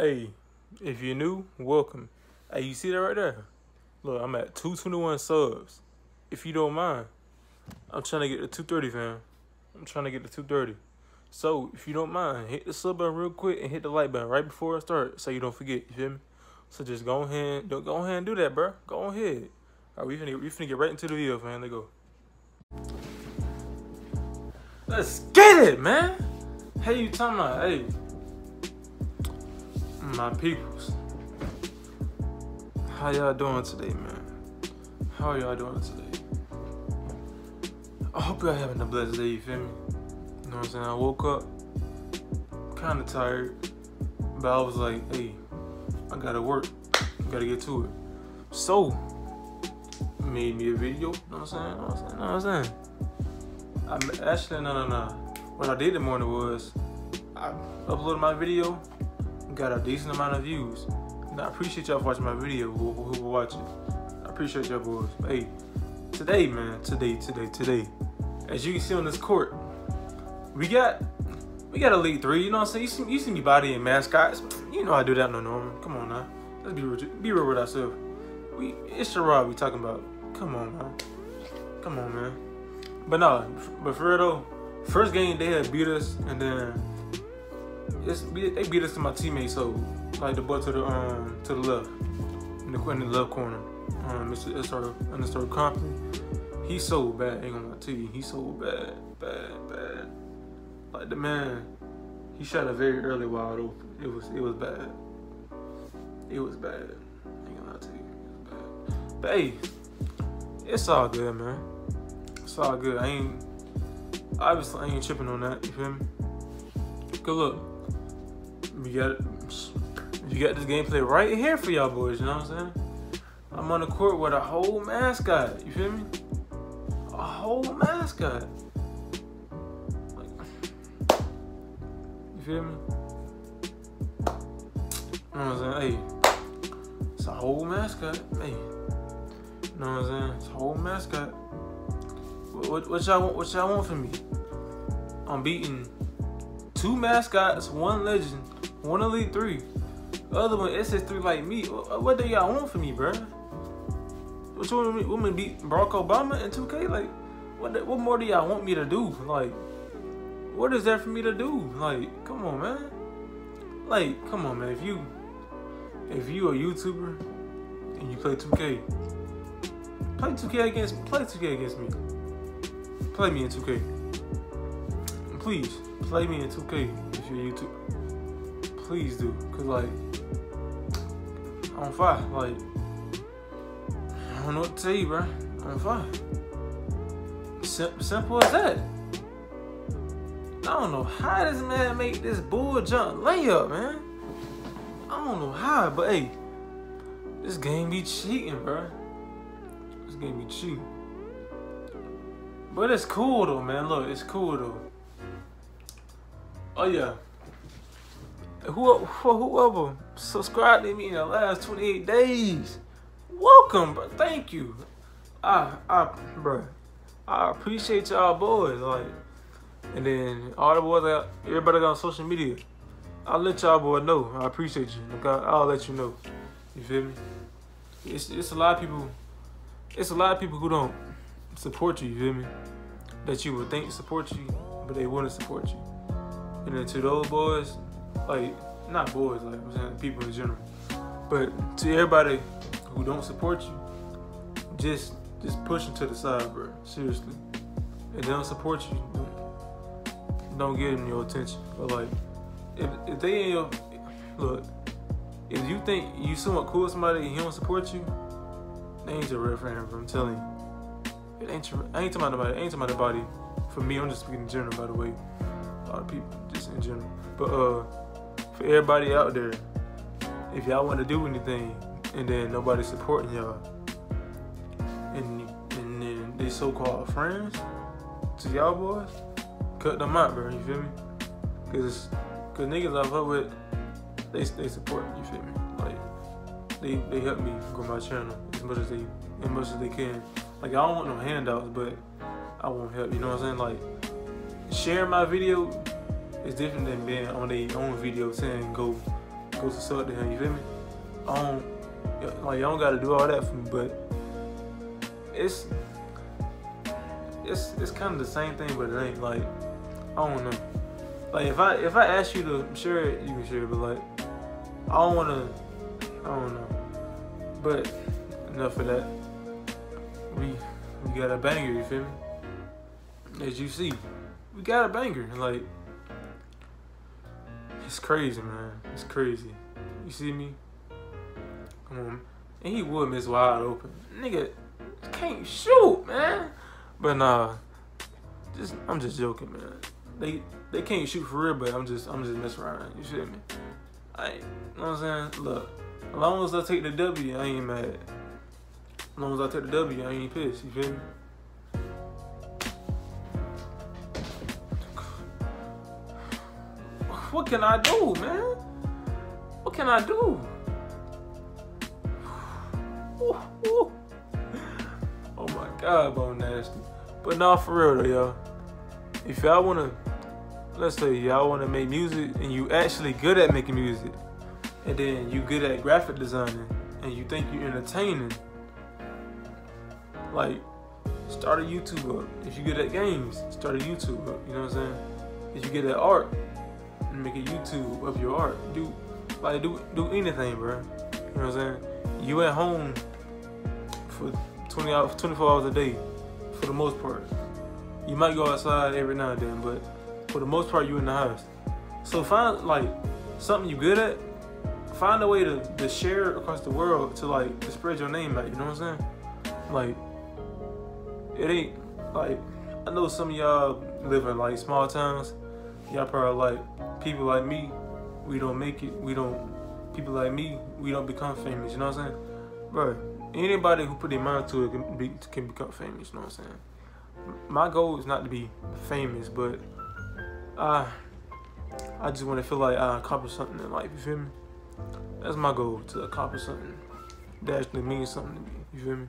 Hey, if you're new, welcome. Hey, you see that right there? Look, I'm at 221 subs. If you don't mind, I'm trying to get to 230, fam. I'm trying to get to 230. So, if you don't mind, hit the sub button real quick and hit the like button right before I start so you don't forget, you feel me? So just go ahead, don't go ahead and do that, bro. Go ahead. All right, we finna, we finna get right into the video, fam. Let's go. Let's get it, man. Hey, you talking about? Hey, my peoples. How y'all doing today, man? How are y'all doing today? I hope y'all having a blessed day, you feel me? You know what I'm saying? I woke up kind of tired, but I was like, hey, I gotta work. Gotta get to it. So, made me a video. You know what I'm saying? You know what I'm saying? I'm? I actually no no no. What I did the morning was I uploaded my video, got a decent amount of views. And I appreciate y'all watching my video. Who, who, who? I appreciate y'all boys. Hey, today man, today, today, today, as you can see on this court, we got we got elite Three. You know what I'm saying? You see, you see me bodying mascots. You know I do that no normal. Come on now, let's be real, be real with ourselves. We it's Sharrod we talking about. Come on man, come on man. But no, but for real though, first game they had beat us, and then it's, they beat us to my teammates. So like the butt to the um to the left, in the, in the left corner, um Mr. SR underscore Company. He's so bad. Ain't gonna lie to you. He's so bad, bad, bad. Like the man, he shot a very early wide open. It was it was bad. It was bad. Ain't gonna lie to you. It was bad. But hey, it's all good, man. It's all good. I ain't obviously I ain't tripping on that. You feel me? Good look. We got you got this gameplay right here for y'all boys. You know what I'm saying? I'm on the court with a whole mascot. You feel me? A whole mascot. Like, you feel me? You know what I'm saying? Hey, it's a whole mascot. Hey, you know what I'm saying? It's a whole mascot. What, what, what y'all want? What y'all want from me? I'm beating two mascots, one legend, one elite three. The other one SS3 like me. Uh, what, what do y'all want from me, bro? What you want beat Barack Obama in 2K? Like, what what more do y'all want me to do? Like, what is there for me to do? Like, come on, man. Like, come on, man. If you if you a YouTuber and you play 2K, play 2K against play 2K against me. Play me in 2K. Please play me in 2K if you're a YouTuber. Please do, cause like on fire. Like I don't know what to tell you, bro. Fire. Sim- simple as that. I don't know how this man make this bull jump layup, man. I don't know how, but hey, this game be cheating, bro. This game be cheating. But it's cool though, man. Look, it's cool though. Oh yeah. Who, whoever subscribed to me in the last 28 days, welcome, bro. Thank you. I, I, bro, I appreciate y'all boys. Like, and then all the boys, that everybody got on social media. I'll let y'all boy know. I appreciate you. Okay? I'll let you know. You feel me? It's it's a lot of people. It's a lot of people who don't support you. You feel me? That you would think support you, but they wouldn't support you. And then to those boys, like not boys, like I'm saying people in general, but to everybody who don't support you, just just push them to the side, bro. Seriously, if they don't support you, don't, don't give them your attention. But like, if if they ain't your look, if you think you somewhat cool with somebody and he don't support you, they ain't your real friend, bro. I'm telling you. It ain't your, I ain't talking about nobody. I ain't talking about nobody. For me, I'm just speaking in general, by the way. A lot of people, just in general. But uh, for everybody out there, if y'all want to do anything and then nobody supporting y'all, and and then they so-called friends to y'all boys, cut them out, bro. You feel me? Cause, cause niggas I fuck with, they they support. You feel me? Like they they help me grow my channel as much as they as much as they can. Like I don't want no handouts, but I want help. You know what I'm saying? Like sharing my video is different than being on their own video saying go go to sell to him. You feel me? I don't like y'all don't gotta do all that for me, but it's it's it's kind of the same thing, but it ain't like I don't know. Like if I if I ask you to share it, you can share it, but like I don't wanna I don't know. But enough of that. We we got a banger, you feel me? As you see, we got a banger. Like it's crazy, man. It's crazy. You see me? Come on. And he would miss wide open. Nigga can't shoot, man. But nah. Just I'm just joking, man. They they can't shoot for real, but I'm just I'm just messing around. You feel me? I you know what I'm saying? Look, as long as I take the W, I ain't mad. As long as I take the W, I ain't pissed. You feel me? What can I do, man? What can I do? Ooh, ooh. Oh my god, Bone Nasty. But nah, for real though, y'all. If y'all wanna, let's say y'all wanna make music and you actually good at making music, and then you good at graphic designing, and you think you're entertaining, like start a YouTube up. If you good at games, start a YouTube up. You know what I'm saying? If you get at art, make a YouTube of your art. Do like do do anything, bro. You know what I'm saying? You at home for 20 hours, 24 hours a day, for the most part. You might go outside every now and then, but for the most part, you in the house. So find like something you good at. Find a way to, to share across the world to like to spread your name out. You know what I'm saying? Like it ain't like I know some of y'all live in like small towns. Y'all probably like people like me. We don't make it. We don't. People like me. We don't become famous. You know what I'm saying, bro? Anybody who put their mind to it can, be, can become famous. You know what I'm saying? My goal is not to be famous, but I I just want to feel like I accomplished something in life. You feel me? That's my goal to accomplish something that actually means something to me. You feel me?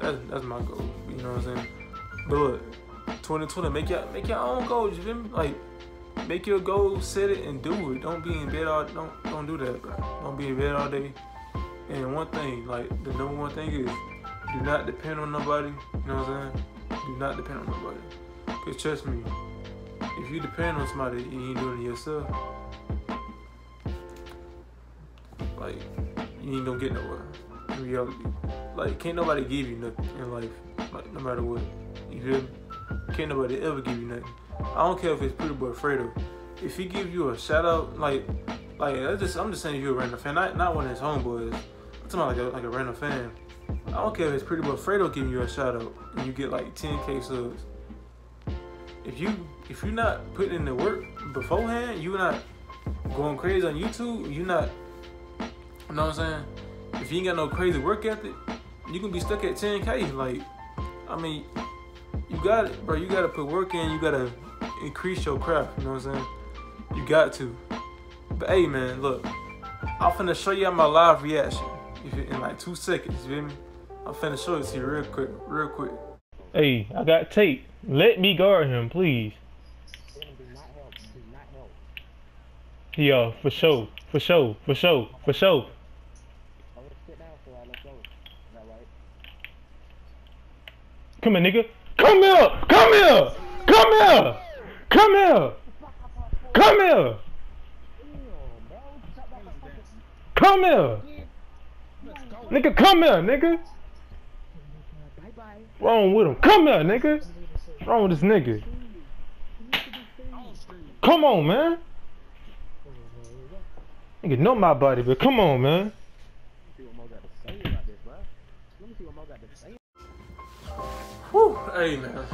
That's that's my goal. You know what I'm saying? But look, 2020, make your make your own goals. You feel me? Like make your goal, set it, and do it. Don't be in bed all don't don't do that, bro. Don't be in bed all day. And one thing, like the number one thing is, do not depend on nobody. You know what I'm saying? Do not depend on nobody. Cause trust me, if you depend on somebody you ain't doing it yourself, like you ain't gonna get nowhere. In reality, like can't nobody give you nothing in life, like no matter what. You feel? Can't nobody ever give you nothing. I don't care if it's Pretty Boy Fredo. If he give you a shout out, like, like I just I'm just saying you're a random fan, not not one of his homeboys. I'm talking about like a like a random fan. I don't care if it's Pretty Boy Fredo giving you a shout out and you get like 10k subs. If you if you're not putting in the work beforehand, you're not going crazy on YouTube. You're not. You know what I'm saying? If you ain't got no crazy work ethic, you can be stuck at 10k. Like, I mean, you got it, bro. You gotta put work in. You gotta increase your craft. You know what I'm saying? You got to. But hey, man, look, I'm finna show you my live reaction in like two seconds. You feel me? I'm finna show it to you real quick, real quick. Hey, I got tape. Let me guard him, please. Yeah, for sure, for sure, for sure, for sure. Come here, nigga. Come here! Come here! Come here! Come here! Come here! Come here! Nigga, come here, nigga! Wrong with him. Come here, nigga! wrong with this nigga? Come on, man! Nigga know my body, but come on, man. Whew, hey man.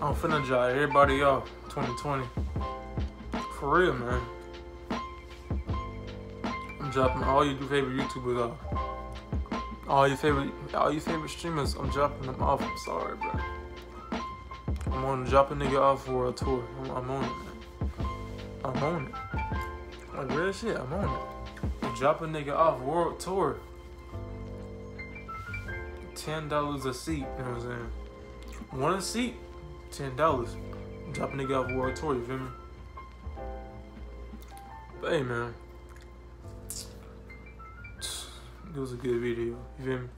I'm finna drive everybody off 2020. For real, man. I'm dropping all your favorite YouTubers off. All your favorite, all your favorite streamers. I'm dropping them off. I'm sorry, bro. I'm on drop a nigga off for a tour. I'm, I'm on it, man. I'm on it. Like real shit, I'm on it. Drop a nigga off world tour ten dollars a seat. You know what I'm saying? One seat, ten dollars. Drop a nigga off world tour. You feel me? But hey, man. It was a good video. You feel me?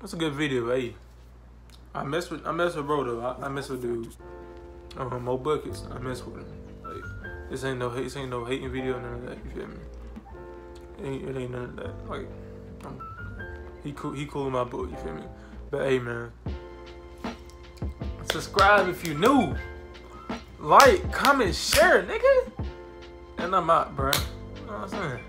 That's a good video, hey. I mess with I mess with bro though. I, I mess with dude. Um, Mo Buckets. I mess with him. Like this ain't no hate. This ain't no hating video. None of that. You feel me? It ain't, it ain't none of that. Like I'm, he cool. He cool in my book. You feel me? But hey, man. Subscribe if you new. Like, comment, share, nigga. And I'm out, bro. You know what I'm saying?